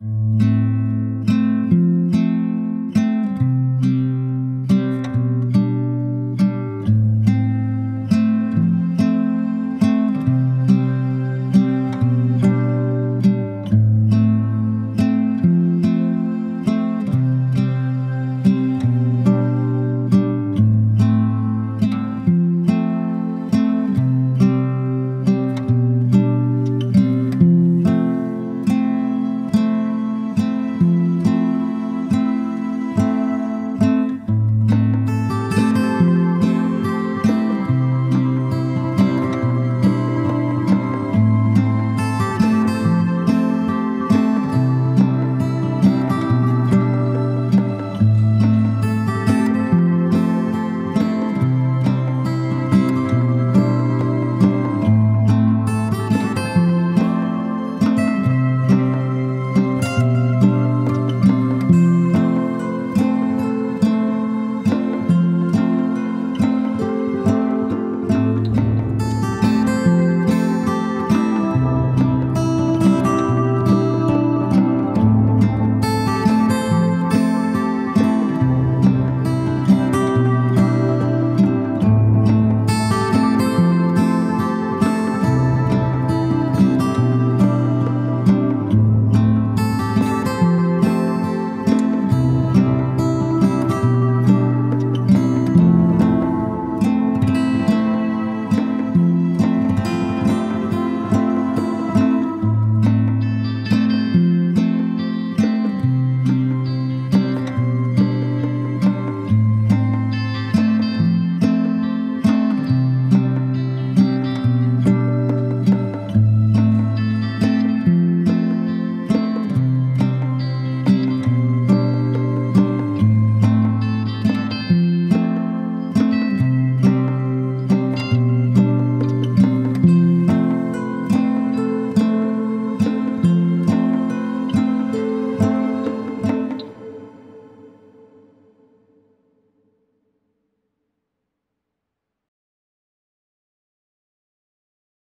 you